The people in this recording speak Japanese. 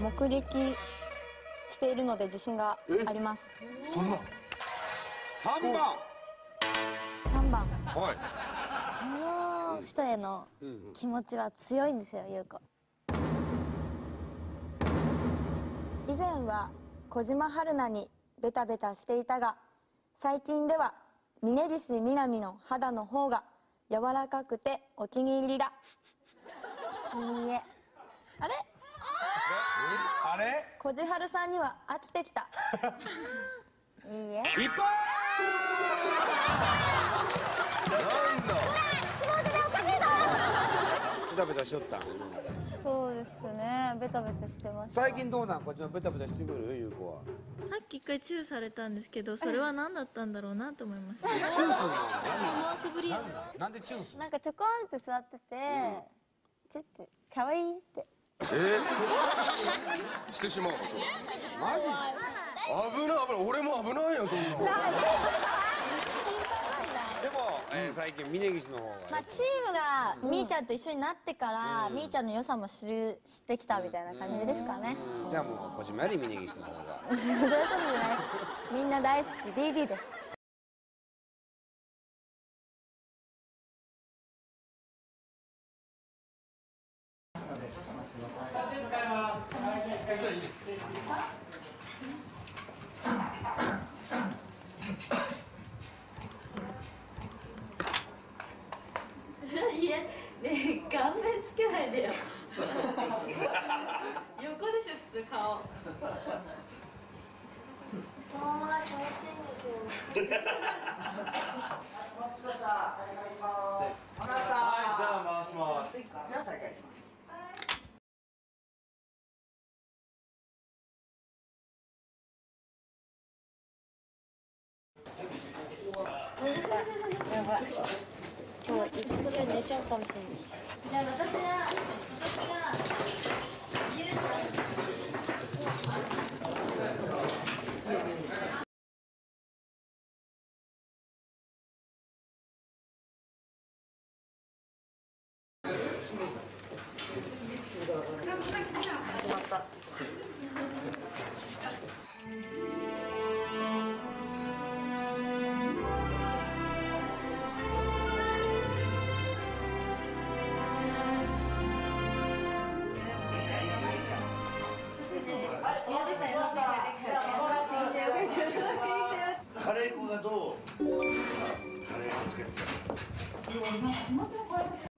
目撃しているので自信があります。そんな。3番。3番。はい。この人への気持ちは強いんですよ優子。以前は小島春菜にベタベタしていたが最近では峯岸みなみの肌の方が柔らかくてお気に入りだ。いいえあれ？あれ？小じ春さんには飽きてきた。いいえ。一本なんだ。ベタベタしよった。んそうですね。ベタベタしてました最近どうなん？こっちのベタベタしてくる？ゆう子は。さっき一回チューされたんですけどそれは何だったんだろうなと思いました。チューすんの？思わせぶりなんだなんでチューすんの？なんかちょこんって座ってて、ちょっと可愛いってえー、してしまうのマジ？危ない危ない。俺も危ないよそんなでも、えー最近峯岸の方が、まあ、チームがみーちゃんと一緒になってから、みーちゃんの良さも知る知ってきたみたいな感じですかね、じゃあもう小島より峯岸の方が。そういうことじゃないです。みんな大好き。DD ですいや、ねえ、顔面つけないでよ。横でしょ、普通顔。顔が気持ちいいんですよ 今日一中寝ちゃうかもしれないじゃあ、私が、私が、ゆうちゃん。カ Mua.